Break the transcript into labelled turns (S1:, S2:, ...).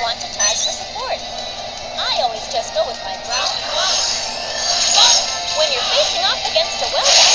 S1: want for support. I always just go with my ground. When you're facing off against a well-balanced